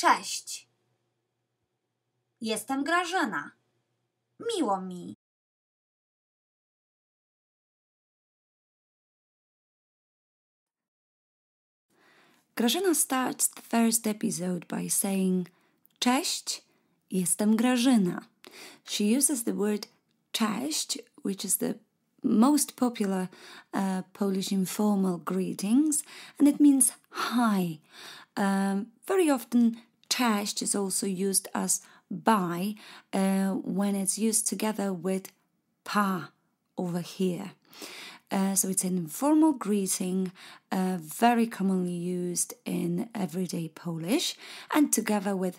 Cześć. Jestem Grażyna. Miło mi. Grażyna starts the first episode by saying, Cześć, jestem Grażyna. She uses the word cześć, which is the most popular uh, Polish informal greetings, and it means hi. Um, very often, cześć is also used as bye uh, when it's used together with pa over here. Uh, so it's an informal greeting, uh, very commonly used in everyday Polish, and together with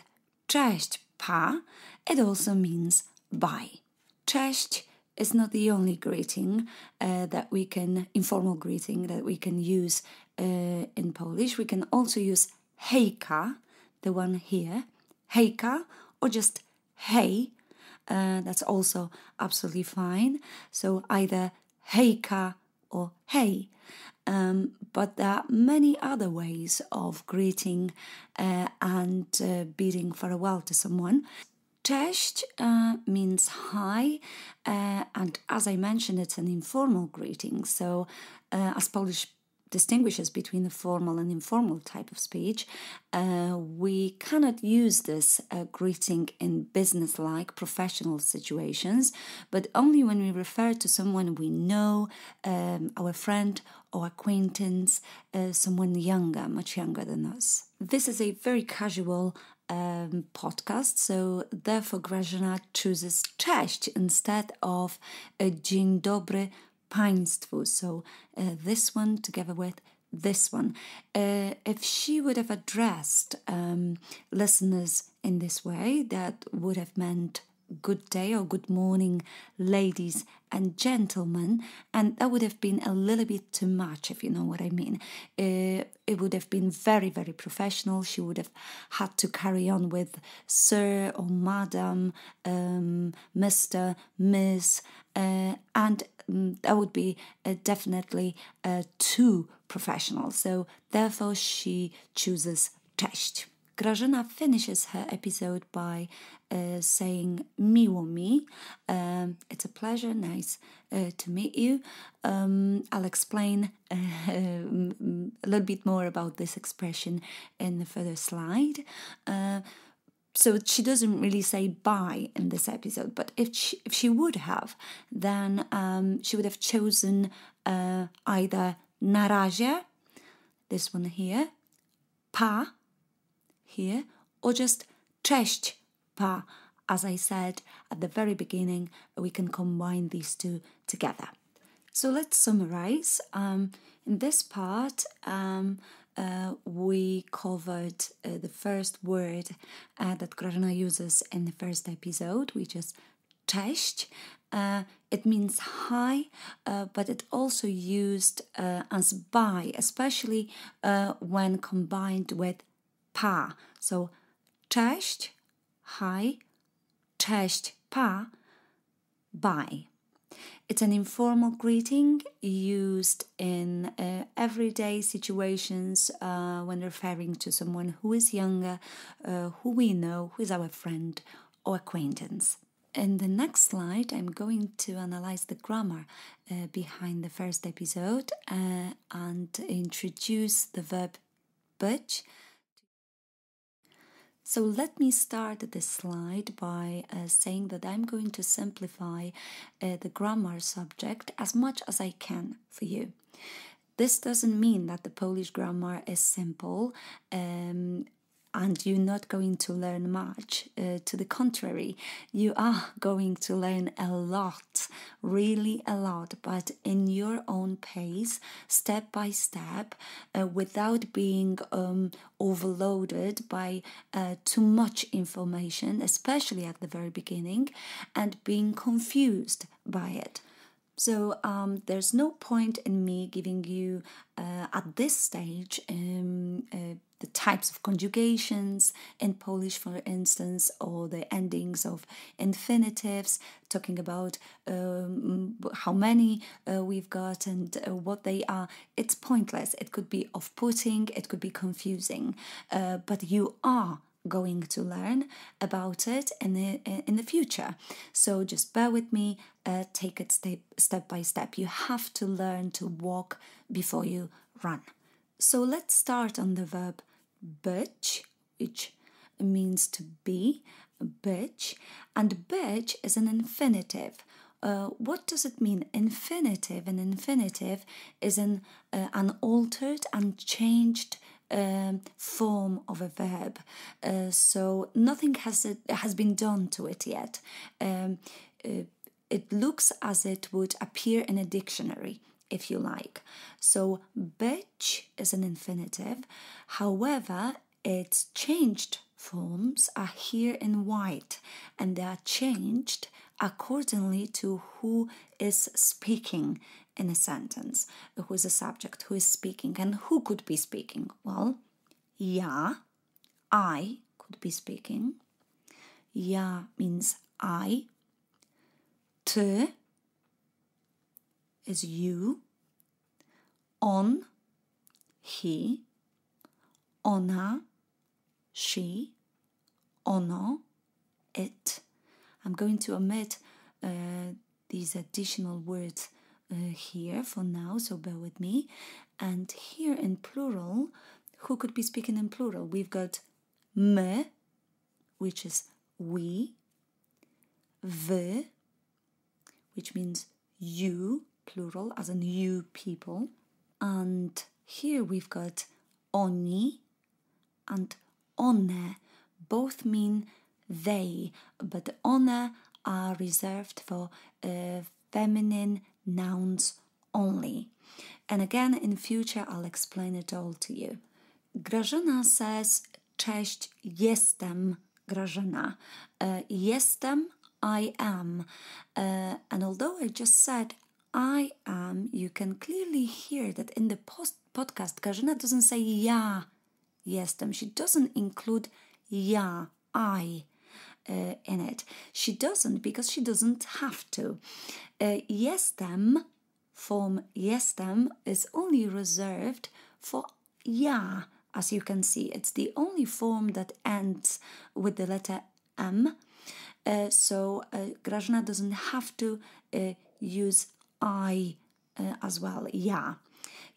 cześć pa, it also means bye. Cześć is not the only greeting uh, that we can, informal greeting that we can use uh, in Polish. We can also use hejka, the one here, hejka, or just hey. Uh, that's also absolutely fine. So either hejka or hey. Um, but there are many other ways of greeting uh, and uh, bidding farewell to someone. Cześć uh, means hi, uh, and as I mentioned, it's an informal greeting. So, uh, as Polish distinguishes between the formal and informal type of speech, uh, we cannot use this uh, greeting in business like professional situations, but only when we refer to someone we know, um, our friend or acquaintance, uh, someone younger, much younger than us. This is a very casual um, podcast, so therefore Grażyna chooses cześć instead of a dzień dobry Państwu. So uh, this one together with this one. Uh, if she would have addressed um, listeners in this way, that would have meant good day or good morning, ladies and gentlemen, and that would have been a little bit too much, if you know what I mean. Uh, it would have been very, very professional. She would have had to carry on with sir or madam, um, Mr., Miss, uh, and um, that would be uh, definitely uh, too professional. So, therefore, she chooses cześć. Grażyna finishes her episode by uh, saying miło mi. Um, it's a pleasure, nice uh, to meet you. Um, I'll explain uh, a little bit more about this expression in the further slide. Uh, so she doesn't really say bye in this episode, but if she, if she would have, then um, she would have chosen uh, either na razie, this one here, pa, here, or just cześć pa. As I said at the very beginning, we can combine these two together. So let's summarize. Um, in this part, um, uh, we covered uh, the first word uh, that Grażyna uses in the first episode, which is cześć. Uh, it means hi, uh, but it also used uh, as bye, especially when combined with pa. So cześć, hi, cześć, pa, bye. It's an informal greeting used in uh, everyday situations uh, when referring to someone who is younger, uh, who we know, who is our friend or acquaintance. In the next slide, I'm going to analyze the grammar uh, behind the first episode uh, and introduce the verb być so let me start this slide by uh, saying that I'm going to simplify uh, the grammar subject as much as I can for you. This doesn't mean that the Polish grammar is simple. Um, and you're not going to learn much. Uh, to the contrary, you are going to learn a lot, really a lot, but in your own pace, step by step, uh, without being um, overloaded by uh, too much information, especially at the very beginning, and being confused by it. So um, there's no point in me giving you uh, at this stage um, uh, the types of conjugations in Polish, for instance, or the endings of infinitives, talking about um, how many uh, we've got and uh, what they are. It's pointless. It could be off putting, it could be confusing, uh, but you are going to learn about it in the in the future. So just bear with me, uh, take it step step by step. You have to learn to walk before you run. So let's start on the verb być, which means to be, być, and być is an infinitive. Uh, what does it mean? Infinitive. An infinitive is an uh, unaltered, unchanged um, form of a verb. Uh, so nothing has has been done to it yet. Um, uh, it looks as it would appear in a dictionary, if you like. So być is an infinitive. However, its changed forms are here in white, and they are changed accordingly to who is speaking in a sentence, who is a subject, who is speaking, and who could be speaking. Well, ja, I could be speaking. Ja means I. Ty is you. On, he. Ona, she. Ono, it. I'm going to omit uh, these additional words uh, here for now, so bear with my. And here in plural, who could be speaking in plural? We've got me, which is we, wy, which means you, plural, as in you people. And here we've got oni and one, both mean they, but one are reserved for uh, feminine nouns only. And again, in future, I'll explain it all to you. Grażyna says, Cześć, jestem Grażyna. Uh, jestem, I am. Uh, and although I just said I am, you can clearly hear that in the post podcast, Grażyna doesn't say ja jestem. She doesn't include ja, I uh, in it. She doesn't because she doesn't have to. Uh, jestem form jestem is only reserved for ja, as you can see. It's the only form that ends with the letter M. Uh, so uh, Grażyna doesn't have to uh, use I uh, as well. Ja.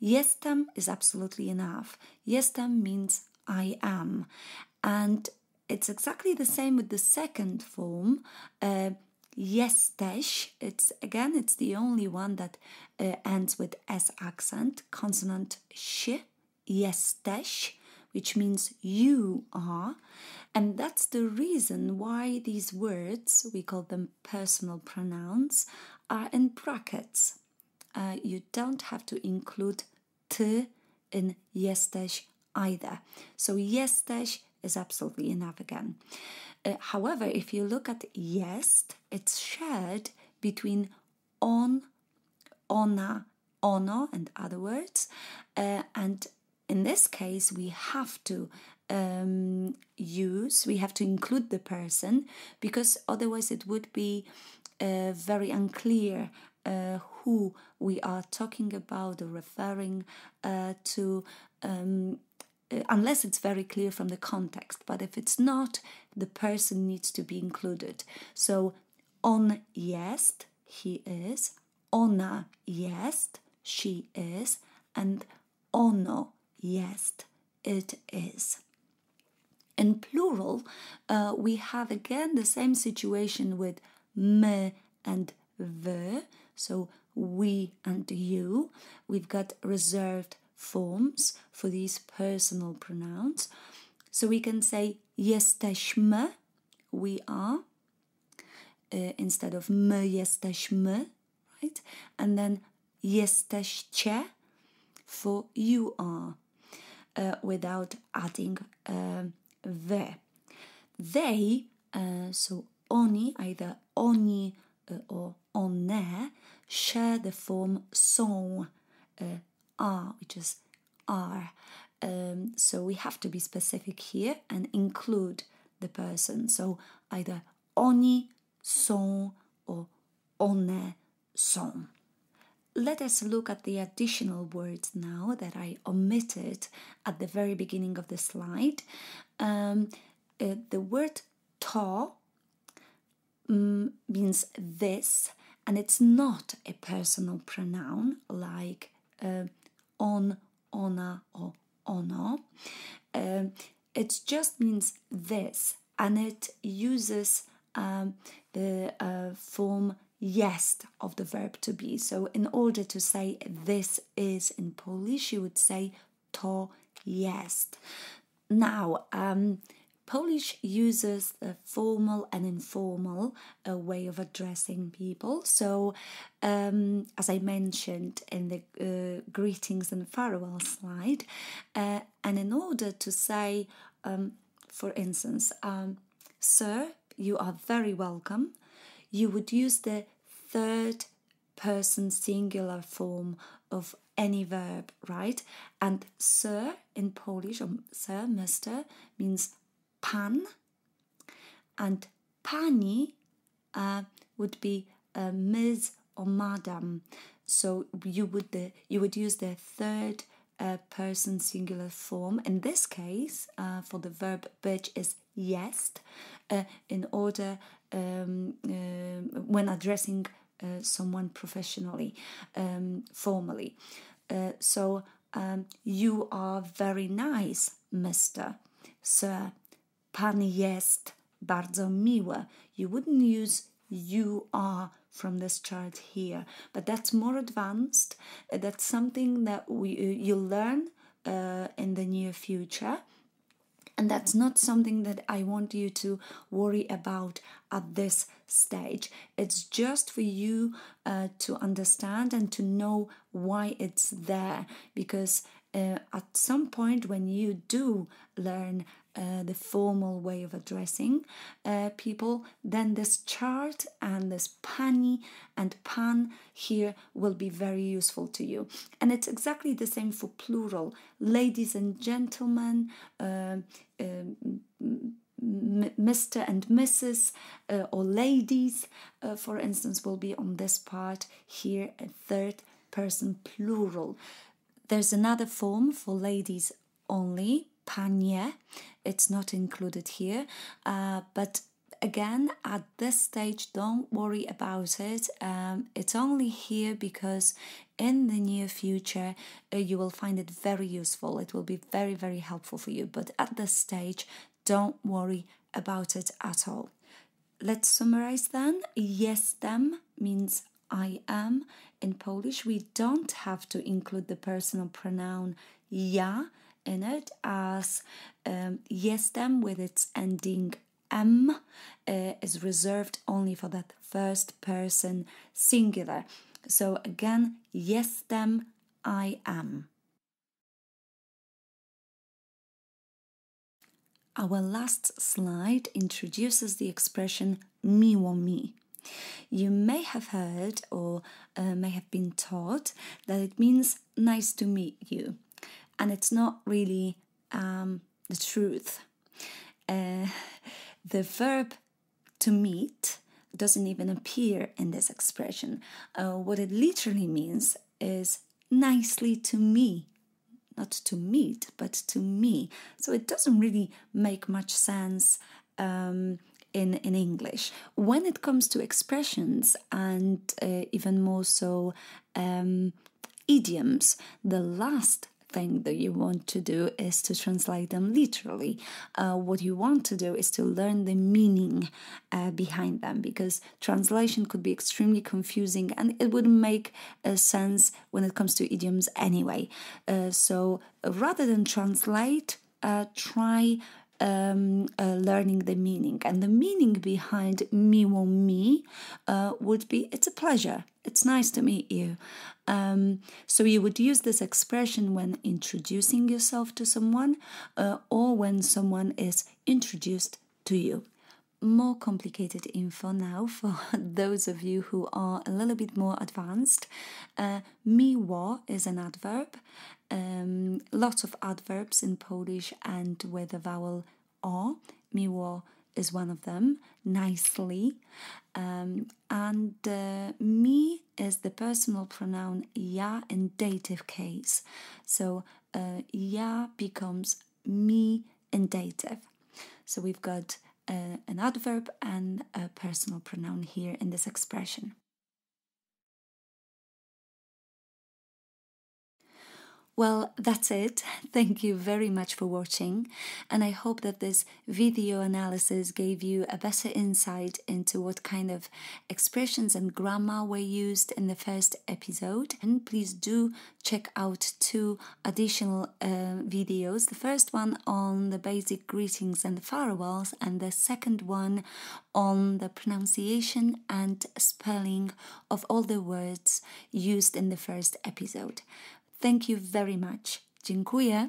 Jestem is absolutely enough. Jestem means I am. And it's exactly the same with the second form. Uh, jesteś, it's again, it's the only one that uh, ends with S accent, consonant sh, jesteś, which means you are. And that's the reason why these words, we call them personal pronouns, are in brackets. Uh, you don't have to include ty in jesteś either. So jesteś is absolutely enough again. Uh, however, if you look at jest, it's shared between on, ona, ono, and other words. Uh, and in this case, we have to um, use, we have to include the person because otherwise it would be uh, very unclear uh, who we are talking about or referring uh, to. Um, uh, unless it's very clear from the context. But if it's not, the person needs to be included. So on jest, he is, ona jest, she is, and ono jest, it is. In plural, uh, we have again the same situation with my and the, so we and you. We've got reserved forms for these personal pronouns. So we can say jesteśmy, we are, uh, instead of my jesteśmy, right? And then jesteście for you are, uh, without adding uh, the. They, uh, so oni, either oni or one, share the form są, uh, are, which is are. Um, so we have to be specific here and include the person. So either oni są or one są. Let us look at the additional words now that I omitted at the very beginning of the slide. Um, uh, the word to mm, means this, and it's not a personal pronoun like uh, on, ona, or ono. Um, it just means this, and it uses um, the uh, form jest of the verb to be. So, in order to say this is in Polish, you would say to jest. Now, um, Polish uses the formal and informal uh, way of addressing people. So, um, as I mentioned in the uh, greetings and farewell slide, uh, and in order to say, um, for instance, um, Sir, you are very welcome, you would use the third person singular form of any verb, right? And sir in Polish, or sir, Mr, means pan, and pani uh, would be uh, Ms. or Madam. So you would the you would use the third uh, person singular form. In this case, uh, for the verb być is jest, uh, in order um, uh, when addressing uh, someone professionally, um, formally. Uh, so um, you are very nice, Mister, Sir. Pan jest bardzo miły. You wouldn't use you are from this chart here, but that's more advanced. Uh, that's something that we you learn uh, in the near future. And that's not something that I want you to worry about at this stage. It's just for you uh, to understand and to know why it's there. Because uh, at some point, when you do learn uh, the formal way of addressing uh, people, then this chart and this pani and pan here will be very useful to you. And it's exactly the same for plural. Ladies and gentlemen, uh, Mr. and Mrs. Or ladies, uh, for instance, will be on this part here, a third person plural. There's another form for ladies only, panie. It's not included here, uh, but again, at this stage, don't worry about it. Um, it's only here because in the near future, uh, you will find it very useful. It will be very, very helpful for you. But at this stage, don't worry about it at all. Let's summarize then. Jestem means I am. In Polish, we don't have to include the personal pronoun ja in it as um, jestem with its ending m uh, is reserved only for that first person singular. So again, jestem, I am. Our last slide introduces the expression me miło mi. You may have heard or uh, may have been taught that it means nice to meet you, and it's not really um, the truth. Uh, the verb to meet doesn't even appear in this expression. Uh, what it literally means is nicely to me not to meet, but to me. So it doesn't really make much sense um, in, in English. When it comes to expressions and uh, even more so um, idioms, the last thing that you want to do is to translate them literally. Uh, what you want to do is to learn the meaning uh, behind them because translation could be extremely confusing and it wouldn't make uh, sense when it comes to idioms anyway. Uh, so rather than translate, uh, try um, uh, learning the meaning. And the meaning behind miło mi uh, would be it's a pleasure. It's nice to meet you. Um, so you would use this expression when introducing yourself to someone uh, or when someone is introduced to you. More complicated info now for those of you who are a little bit more advanced. Uh, miło is an adverb um, lots of adverbs in Polish and with the vowel o. Miło is one of them, nicely. Um, and uh, mi is the personal pronoun ja in dative case. So uh, ja becomes mi in dative. So we've got uh, an adverb and a personal pronoun here in this expression. Well, that's it. Thank you very much for watching, and I hope that this video analysis gave you a better insight into what kind of expressions and grammar were used in the first episode. And please do check out two additional uh, videos the first one on the basic greetings and the farewells, and the second one on the pronunciation and spelling of all the words used in the first episode. Thank you very much. Dziękuję.